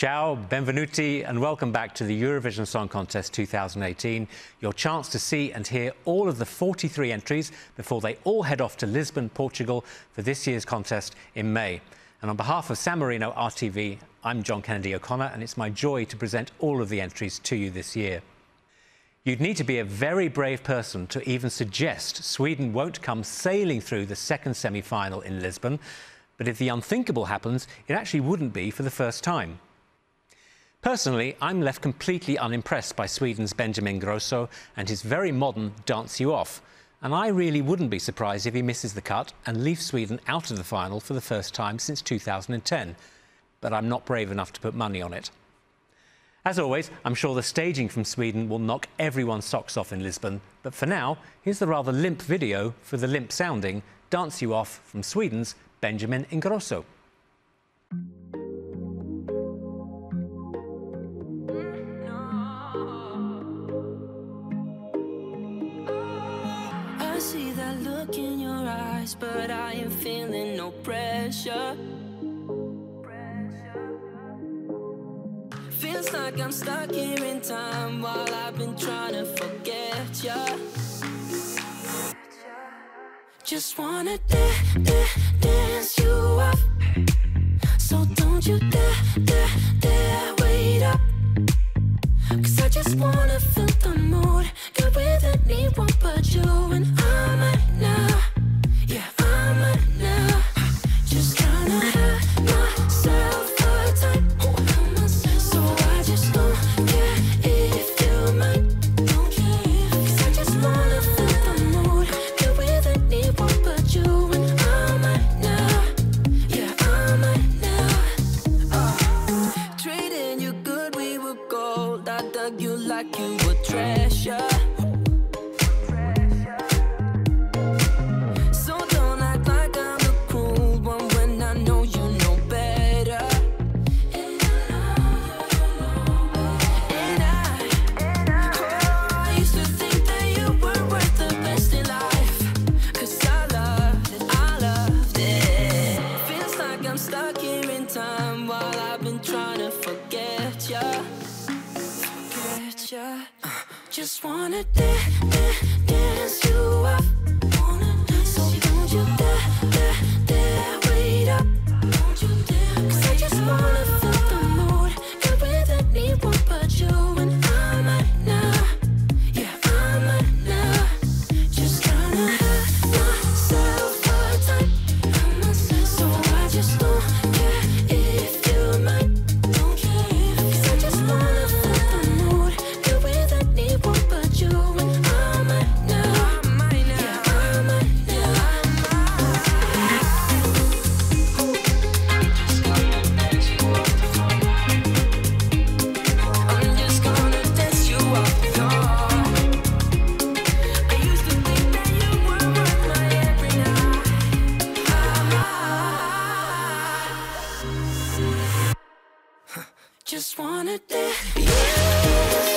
Ciao, benvenuti, and welcome back to the Eurovision Song Contest 2018. Your chance to see and hear all of the 43 entries before they all head off to Lisbon, Portugal for this year's contest in May. And on behalf of San Marino RTV, I'm John Kennedy O'Connor, and it's my joy to present all of the entries to you this year. You'd need to be a very brave person to even suggest Sweden won't come sailing through the second semi final in Lisbon. But if the unthinkable happens, it actually wouldn't be for the first time. Personally, I'm left completely unimpressed by Sweden's Benjamin Ingrosso and his very modern Dance You Off. And I really wouldn't be surprised if he misses the cut and leaves Sweden out of the final for the first time since 2010. But I'm not brave enough to put money on it. As always, I'm sure the staging from Sweden will knock everyone's socks off in Lisbon. But for now, here's the rather limp video for the limp sounding Dance You Off from Sweden's Benjamin Ingrosso. See that look in your eyes, but I am feeling no pressure. Feels like I'm stuck here in time while I've been trying to forget ya. Just wanna da da dance you off. So don't you dare, dare, dare I loved it. I loved it. Feels like I'm stuck here in time while I've been trying to forget ya. Ya. Just wanna da- da- dance. just wanna dance. Yeah.